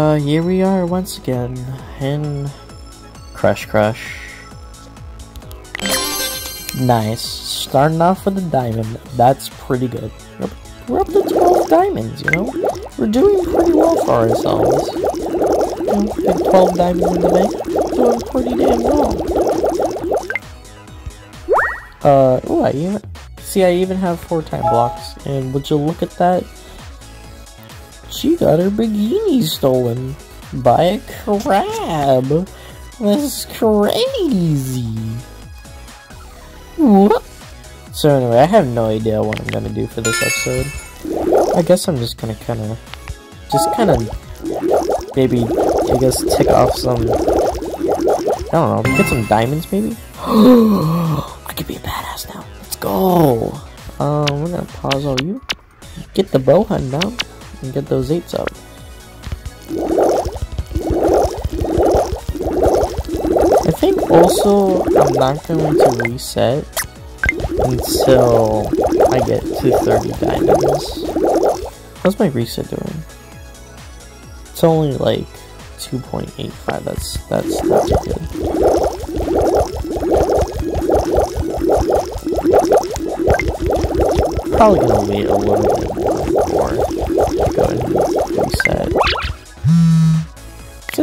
Uh, here we are once again in Crush Crush. Nice. Starting off with a diamond. That's pretty good. We're up, to 12 diamonds, you know? We're doing pretty well for ourselves. Get 12 diamonds in the bank. Doing pretty damn well. Uh, oh, I even... See, I even have four time blocks. And would you look at that? She got her bikini stolen by a crab. That's crazy. What? So anyway, I have no idea what I'm gonna do for this episode. I guess I'm just gonna kind of, just kind of, maybe, I guess, tick off some, I don't know, get some diamonds maybe? I could be a badass now. Let's go. Um, we're gonna pause all you. Get the bow hunt down and get those eights up. I think also I'm not going to reset until I get to 30 diamonds. How's my reset doing? It's only like 2.85. That's that's not good. Probably gonna wait a little bit more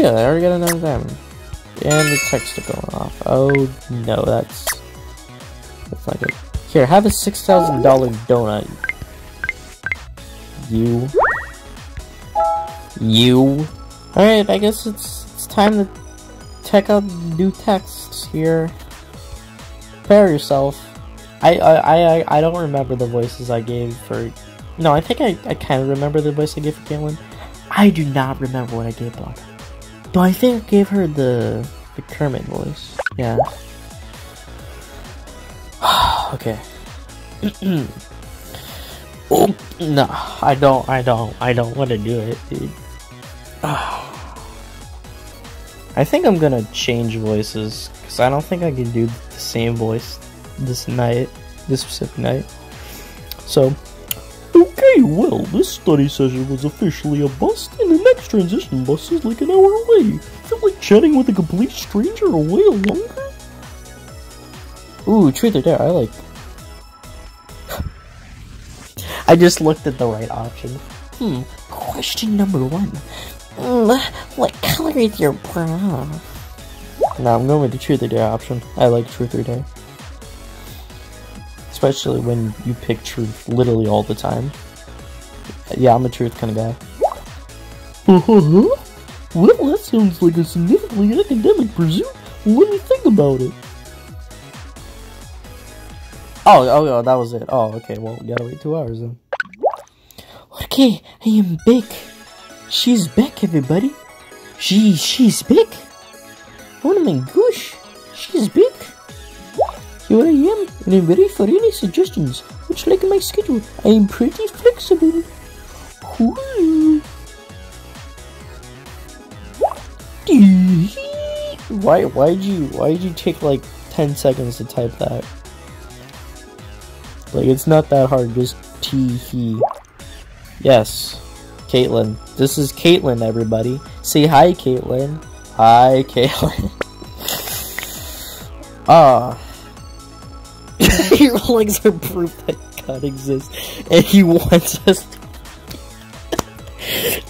Yeah, I already got another diamond. And the text are going off. Oh no, that's that's not good. Here, have a six thousand dollar donut. You. You. Alright, I guess it's it's time to check out new texts here. Prepare yourself. I I I I don't remember the voices I gave for No, I think I, I kinda remember the voice I gave for Caitlin. I do not remember what I gave Blanca. No, I think I gave her the the Kermit voice. Yeah. okay. oh no, I don't. I don't. I don't want to do it, dude. I think I'm gonna change voices because I don't think I can do the same voice this night, this specific night. So, Well, this study session was officially a bust, and the next transition bus is like an hour away. Feel like chatting with a complete stranger away way longer? ooh, truth or dare, I like. I just looked at the right option. Hmm. Question number one. Mm, what color is your bra? No, I'm going with the truth or dare option. I like truth or dare. Especially when you pick truth literally all the time. Yeah, I'm a truth kind of guy. Uh-huh. Well, that sounds like a significantly academic pursuit. Let me think about it. Oh, oh, oh, that was it. Oh, okay. Well, we gotta wait two hours then. Okay, I am back. She's back, everybody. She, she's back. Oh my gosh, she's back. Here I am, and I'm ready for any suggestions. Much like my schedule, I am pretty flexible. Why, why'd you, why'd you take like 10 seconds to type that? Like, it's not that hard, just T he. Yes, Caitlin. This is Caitlin, everybody. Say hi, Caitlin. Hi, Caitlin. Ah. Your legs are proof that God exists, and He wants us to.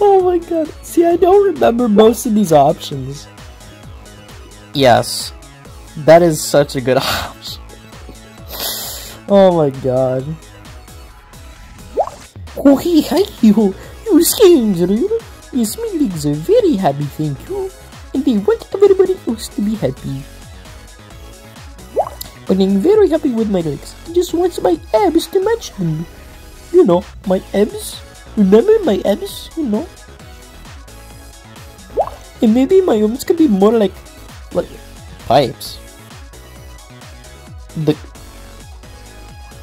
Oh my god. See, I don't remember most of these options. Yes, that is such a good option. Oh my god. Oh, hey, hi, you, you stranger. Yes, my legs are very happy, thank you. And they want everybody else to be happy. But I'm very happy with my legs. I just want my abs to match them. You know, my abs. Remember my abs, you know? And maybe my arms could be more like, like, pipes. The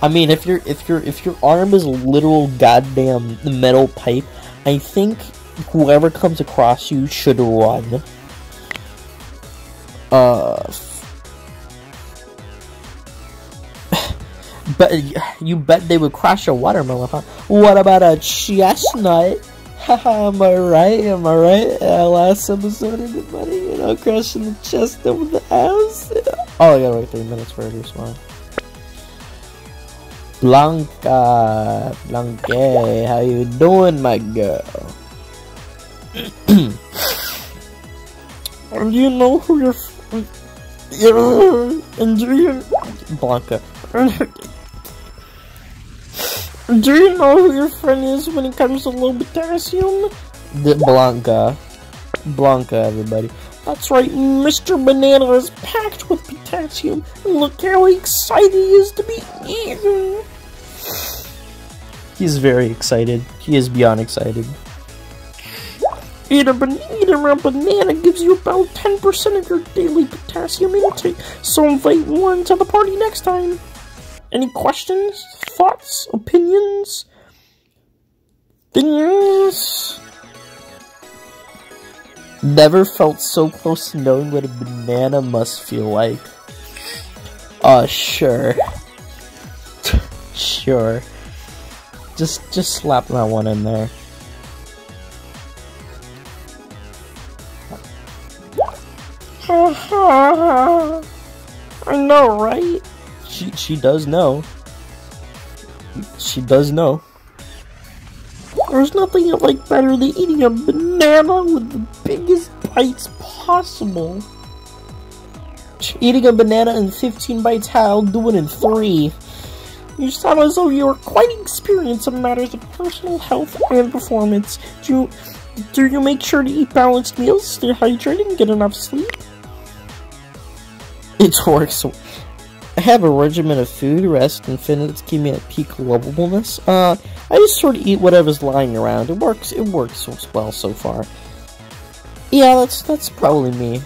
I mean, if your if your if your arm is a literal goddamn metal pipe, I think whoever comes across you should run. Uh, but you bet they would crash a watermelon. Huh? What about a chestnut? Am I right? Am I right? Uh, last episode, everybody, you know, crushing the chest over the ass. Oh, I gotta wait three minutes for it to. Blanca, Blanca, how you doing, my girl? Do you know who your and do you Blanca? Do you know who your friend is when it comes to low potassium? The Blanca. Blanca, everybody. That's right, Mr. Banana is packed with potassium. Look how excited he is to be eaten. He's very excited. He is beyond excited. Eat a, ban eating a banana gives you about 10% of your daily potassium intake, so invite one to the party next time. Any questions, thoughts, opinions, things? Never felt so close to knowing what a banana must feel like. Uh, sure. sure. Just, just slap that one in there. I know, right? She, she does know. She does know. There's nothing I like better than eating a banana with the biggest bites possible. Eating a banana in 15 bites, how? Do it in 3. You sound as though you are quite experienced in matters of personal health and performance. Do you, do you make sure to eat balanced meals, stay hydrated, and get enough sleep? It works. Have a regimen of food, rest, and fitness keep me at peak lovableness. Uh, I just sort of eat whatever's lying around. It works. It works well so far. Yeah, that's that's probably me.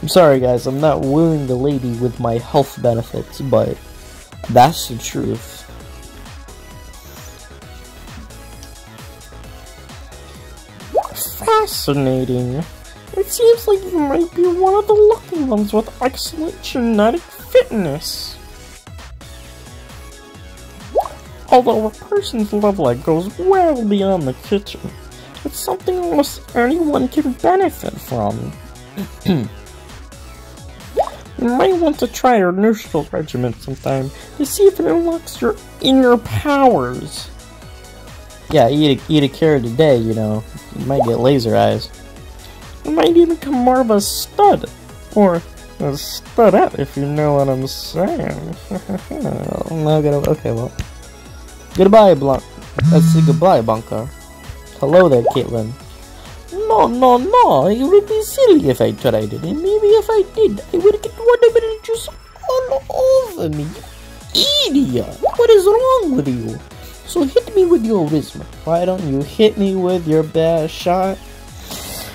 I'm sorry, guys. I'm not wooing the lady with my health benefits, but that's the truth. Fascinating. It seems like you might be one of the lucky ones with excellent genetic fitness. Although a person's love life goes well beyond the kitchen, it's something almost anyone can benefit from. you might want to try our neutral regimen sometime to see if it unlocks your inner powers. Yeah, eat a, eat a carrot a day, you know, you might get laser eyes. Might even become more of a stud. Or a studette, if you know what I'm saying. no, okay, well. Goodbye, Blanc. Let's say goodbye, Blanca. Hello there, Caitlin. No, no, no. It would be silly if I tried it. And maybe if I did, I would get watermelon juice all over me. Idiot! What is wrong with you? So hit me with your wisdom. Why don't you hit me with your best shot?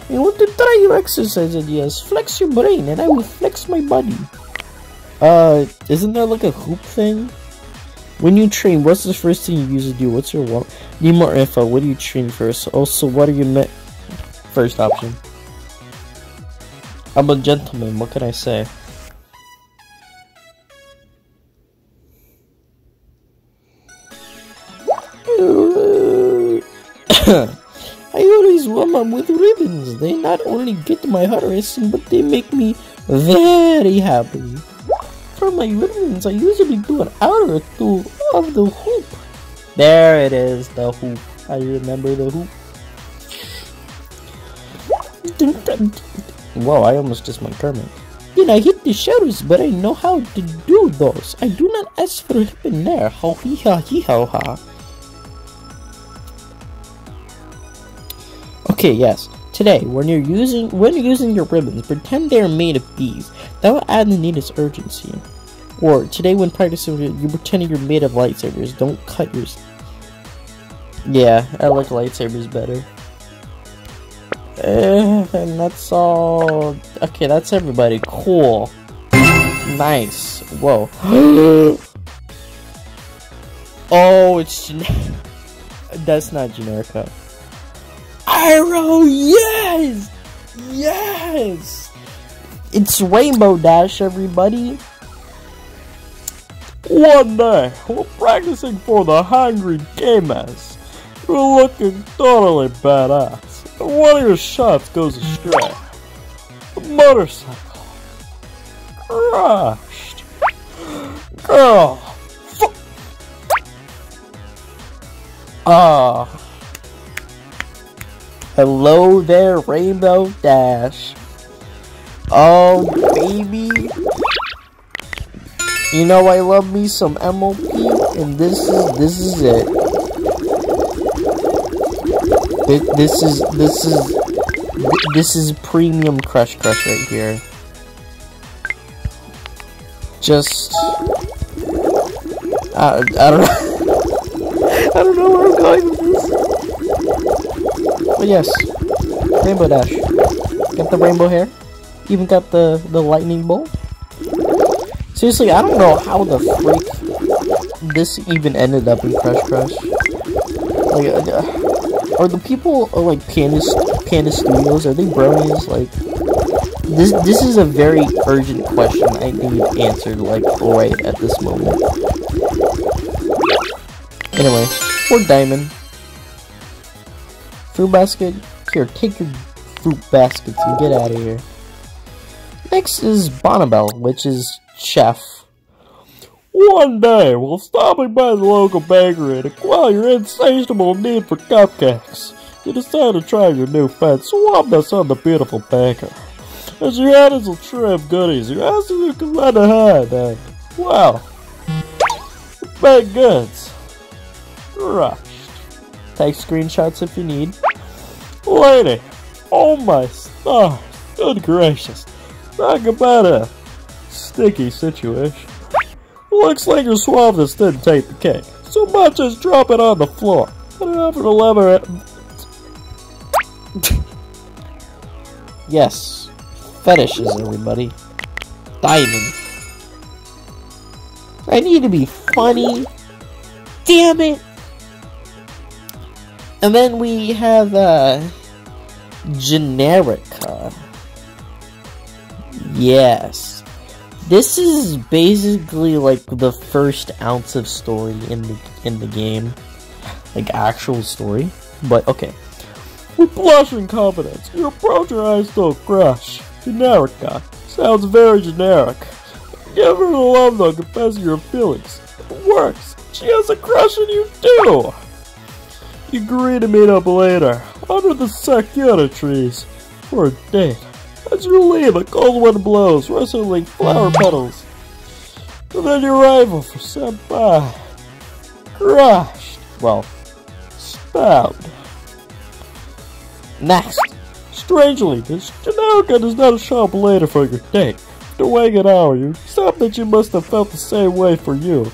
You want to try your exercise ideas. Flex your brain and I will flex my body. Uh, isn't there like a hoop thing? When you train, what's the first thing you usually do? What's your what? Need more info. What do you train first? Also, what are your met? First option. I'm a gentleman. What can I say? Wear them with ribbons. They not only get my heart racing, but they make me very happy. For my ribbons, I usually do an hour or of the hoop. There it is, the hoop. I remember the hoop. Whoa, I almost just went Kermit. Then I hit the shadows, but I know how to do those. I do not ask for help in there. Ho hee ha hee ho ha. Okay, yes. Today, when you're using when you're using your ribbons, pretend they are made of bees. That will add the needed urgency. Or today, when practicing, you're pretending you're made of lightsabers. Don't cut yours. Yeah, I like lightsabers better. Uh, and that's all. Okay, that's everybody. Cool. Nice. Whoa. oh, it's. That's not Generica. Arrow, yes! Yes! It's Rainbow Dash, everybody. One day, we're practicing for the Hungry Gamers, you're looking totally badass, one of your shots goes astray. The motorcycle crashed. Girl, Ah. Hello there, Rainbow Dash. Oh, baby. You know I love me some MLP, and this is this is it. This is this is this is premium Crush Crush right here. Just I, I don't know. I don't know where I'm going yes, Rainbow Dash. Got the rainbow hair. Even got the, the lightning bolt. Seriously, I don't know how the freak this even ended up in Crush Crush. Like, uh, are the people uh, like Panda, Panda Studios? Are they bronies? Like, this this is a very urgent question I need answered like right at this moment. Anyway, we're Diamond. Fruit basket. Here, take your fruit baskets and get out of here. Next is Bonnibel, which is chef. One day, while stopping by the local bakery to quell your insatiable need for cupcakes, you decide to try your new fat swampness on the beautiful baker. As you add some trim goodies, you ask if you can lend a hand, and, wow, baked goods. Crushed. Take screenshots if you need. Lady, oh my stars, good gracious, talk about a sticky situation. Looks like your suaveness didn't take the cake, so much as drop it on the floor. And after the lever, Yes, fetishes, everybody. Diamond. I need to be funny. Damn it. And then we have, uh, Generica. Yes. This is basically like the first ounce of story in the in the game. Like actual story. But okay. with blushing confidence, you approach her eyes to a crush. Generica. Sounds very generic. Give her the love though, confessing your feelings. It works. She has a crush on you too. You agree to meet up later, under the Sakura trees, for a date. As you leave, a cold wind blows, rustling flower petals. And then your rival for senpai. Crushed. Well, Stabbed. next. Strangely, this Generica does not show up later for your date. After waiting an hour, you accept that she must have felt the same way for you.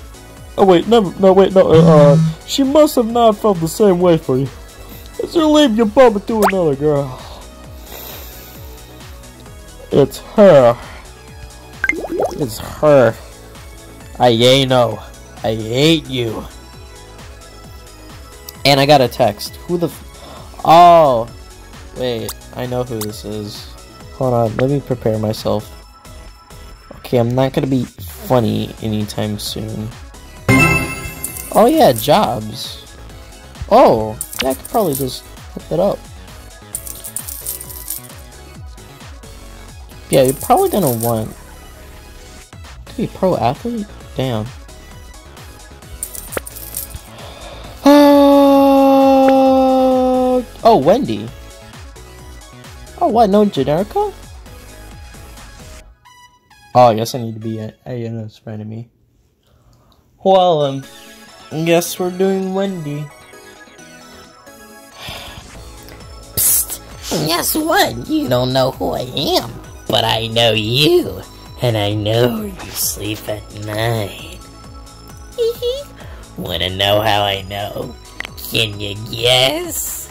Oh wait, never, no wait, no, uh, uh, she must have not felt the same way for you. As you leave, you bump into another girl. It's her. It's her. I Ayano. I hate you. And I got a text. Who the Oh. Wait, I know who this is. Hold on, let me prepare myself. Okay, I'm not gonna be funny anytime soon. Oh yeah, jobs. Oh, yeah, I could probably just look that up. Yeah, you're probably gonna want to be pro athlete? Damn. Uh, oh, Wendy. Oh, what? No Generica? Oh, I guess I need to be a, a in front of me. Well, um, guess we're doing Wendy. Psst. Guess what? You don't know who I am, but I know you, and I know you sleep at night. Wanna know how I know? Can you guess?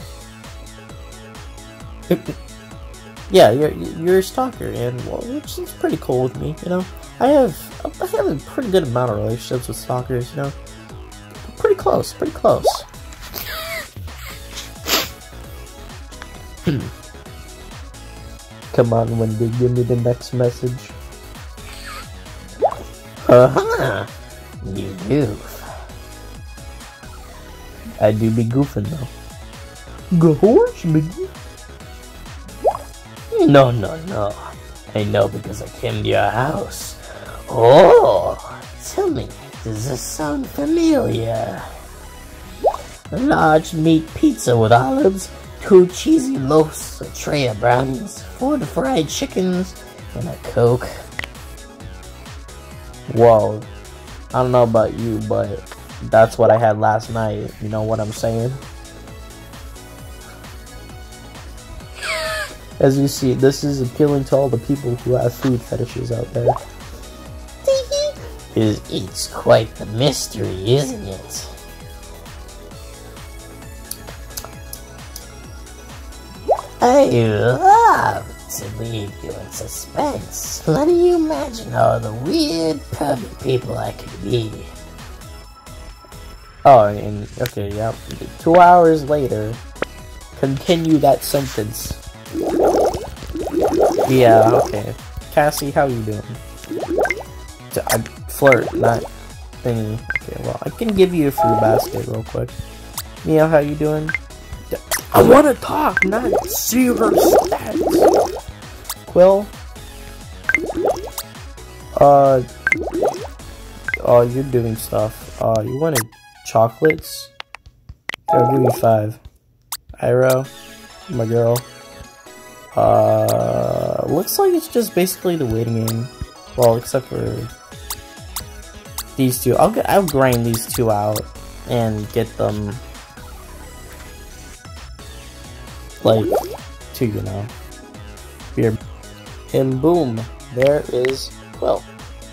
Yeah, you're you're a stalker, and well, which is pretty cool with me. You know, I have I have a pretty good amount of relationships with stalkers. You know, pretty close, pretty close. Come on, Wendy, give me the next message. Uh-huh. You goof. I do be goofing though. Go horse, Mickey. No, no, no. I know because I came to your house. Oh, tell me, does this sound familiar? A large meat pizza with olives, two cheesy loaves, a tray of brownies, four fried chickens, and a Coke. Whoa. I don't know about you, but that's what I had last night. You know what I'm saying? As you see, this is appealing to all the people who have food fetishes out there. It's, it's quite the mystery, isn't it? I love to leave you in suspense, letting you imagine all the weird, pervy people I could be. Oh, and okay, yeah. Two hours later, continue that sentence. Yeah, okay. Cassie, how you doing? I flirt, not thingy. Okay, well, I can give you a free basket real quick. Mio, how you doing? I want to talk, not see her stats. Quill? Uh, oh, you're doing stuff. Uh, you wanted chocolates? I'll give you five. Iro, my girl. Uh, looks like it's just basically the waiting game. Well, except for these two. I'll I'll grind these two out and get them like to you know here. And boom, there is Quill.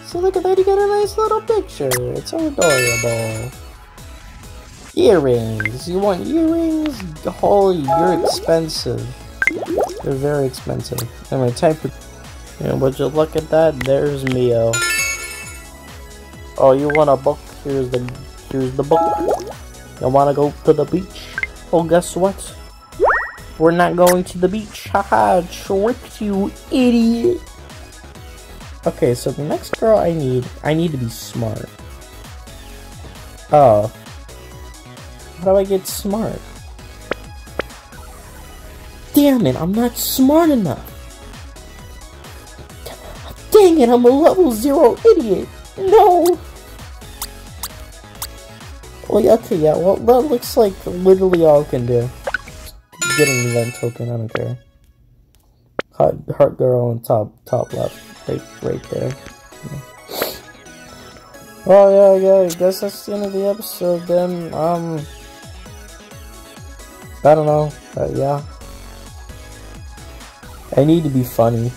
So look at that, you got a nice little picture. It's so adorable. Earrings. You want earrings? Holy, you're expensive. They're very expensive. Anyway, type of... And would you look at that? There's Mio. Oh, you want a book? Here's the here's the book. You wanna go to the beach? Oh, guess what? We're not going to the beach. Haha, tricked you, idiot. Okay, so the next girl I need, I need to be smart. Oh. How do I get smart? Damn it, I'm not smart enough. Dang it, I'm a level zero idiot. No. Well, yeah, okay, yeah, well, that looks like literally all can do. Get an event token, I don't care. Heart, heart girl on top, top left, right, right there. Yeah. Well, yeah, yeah, I guess that's the end of the episode then. Um, I don't know, but yeah. I need to be funny.